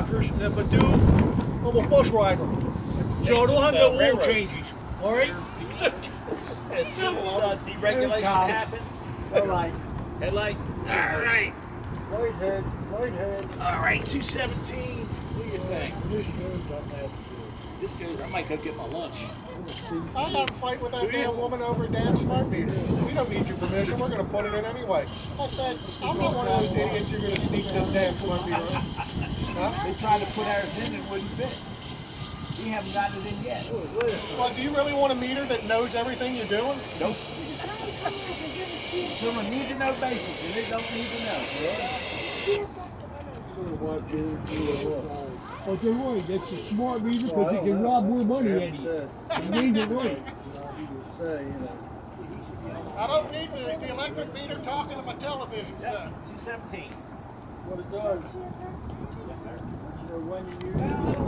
rockers, but do I'm a bus rider. So I don't have no oil changes. All right? As as soon as uh, deregulation Come. happened, All right. headlight. All right, Right head, right head. all right, 217. What do you think? This goes up that. This goes. I might go get my lunch. I got a fight with that damn woman over a damn smart meter. We don't need your permission. We're going to put it in anyway. I said, I'm not one of those idiots you're going to sneak this damn smart meter in. Huh? They tried to put ours in and it wouldn't fit. We haven't gotten it in yet. Well, do you really want a meter that knows everything you're doing? Nope. It's on a need to know basis, and it don't need to know. But they're right. That's a smart meter because they can rob more money at you. You need it right. Say, you. I don't need the, the electric meter talking to my television set. 217. What it does. So when you use it,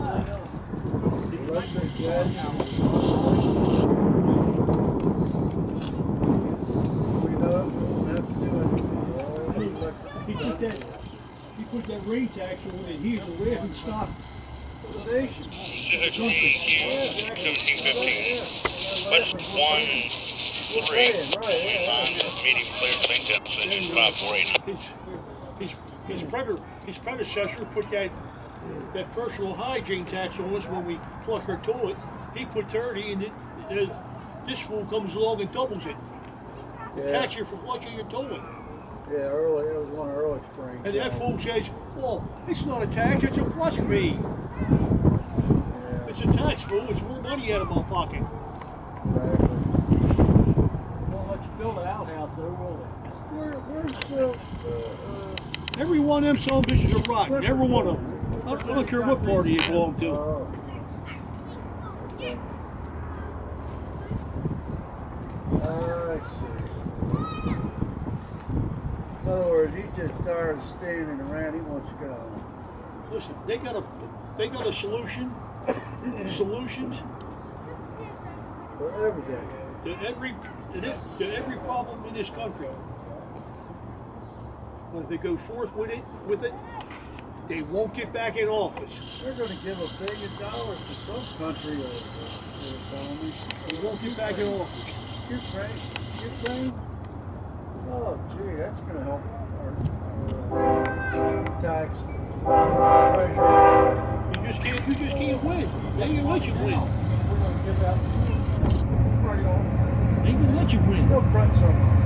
the electric We know, we don't have to do anything. He put that, he put that rain tax on it here, so we haven't stopped. Station. Seventeen fifteen. West one three. Nine, medium clear, same temperature, five four eight. His, his, his brother, his predecessor put that, that personal hygiene tax on us when we flush our toilet. He put thirty and it, uh, this fool comes along and doubles it. Yeah, Tax you for flushing your toilet. yeah, early, it was one early spring. And that fool says, well, it's not a tax, it's a flush fee. Yeah, It's a tax fool, it's more money out of my pocket. exactly. Won't let you build an outhouse though, will Where, where's the, uh, they? Every one of them son bitches are rotten, every one of them. I don't, care what party you belong to. I see. In other words, he's just tired of standing around, he wants to go. Listen, they got a, they got a solution, solutions For everything. to every, to to every problem in this country. But if they go forth with it, with it, they won't get back in office. They're gonna give a billion dollars to some country or, or economy. They won't get back in office. Ukraine, Ukraine? Oh gee, that's gonna help our, our uh, tax treasury. You just can't, you just can't win. They ain't gonna let you win. We're gonna give out, it's pretty old. They ain't gonna let you win. They'll print.